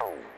Oh.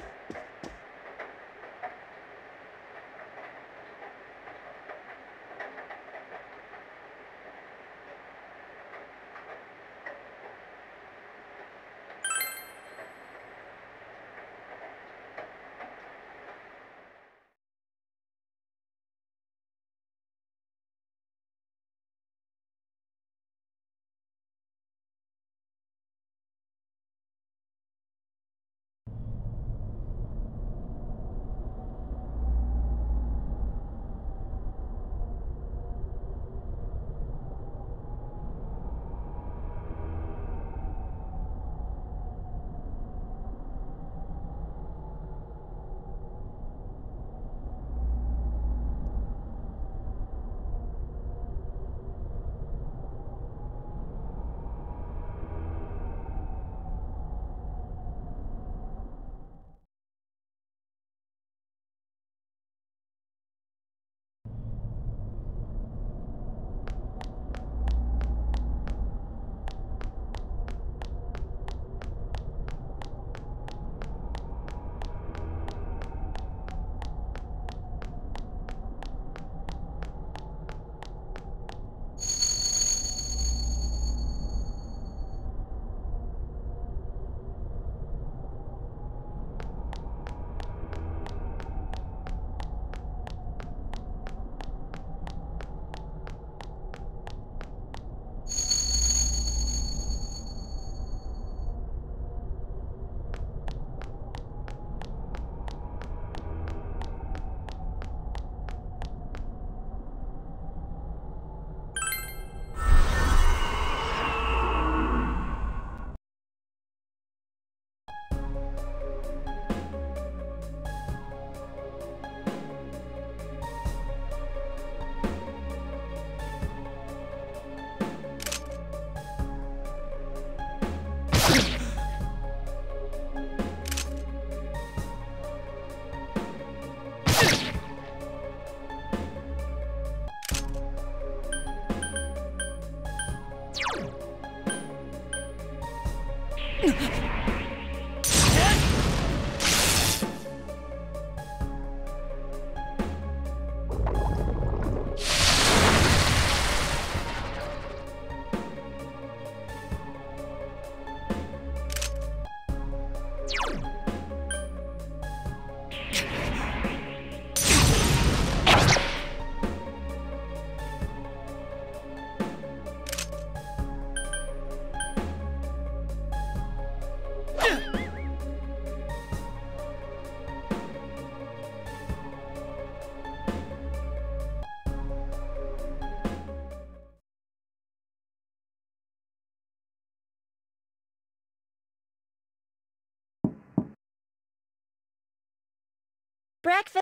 Breakfast.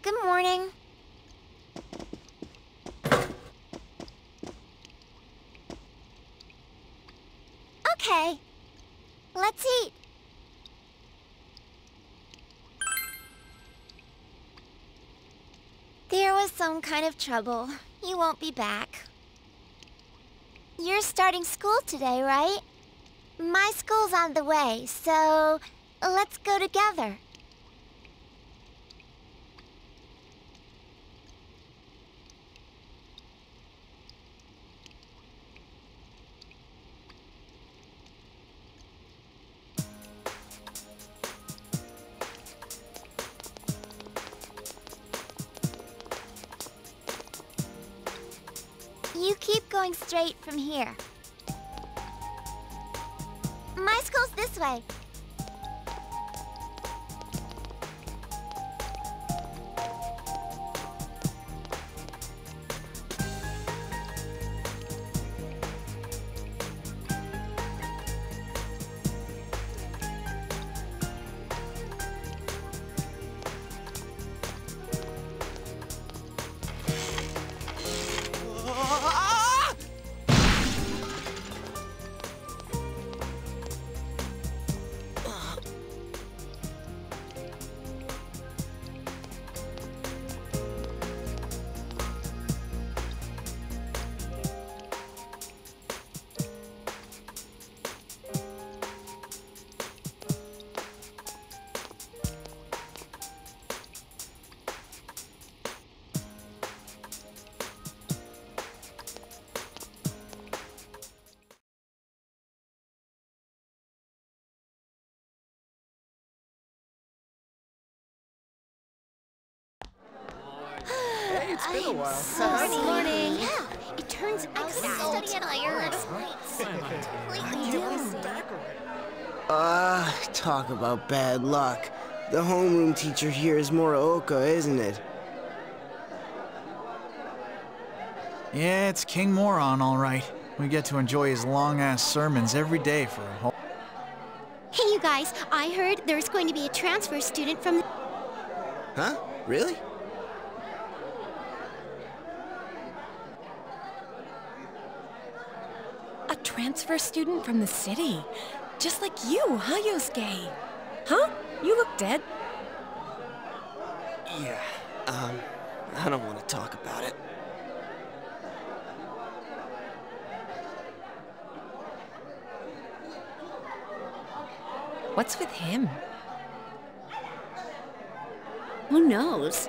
Good morning. Okay. Let's eat. There was some kind of trouble. You won't be back. You're starting school today, right? My school's on the way, so let's go together. Going straight from here. My school's this way. Been a while. Morning. Morning. Yeah, it turns out I'm studying iron. Uh, talk about bad luck. The homeroom teacher here is Morooka, isn't it? Yeah, it's King Moron, all right. We get to enjoy his long-ass sermons every day for a whole... Hey, you guys, I heard there's going to be a transfer student from the... Huh? Really? Transfer student from the city. Just like you, huh, Yosuke? Huh? You look dead. Yeah. Um, I don't want to talk about it. What's with him? Who knows?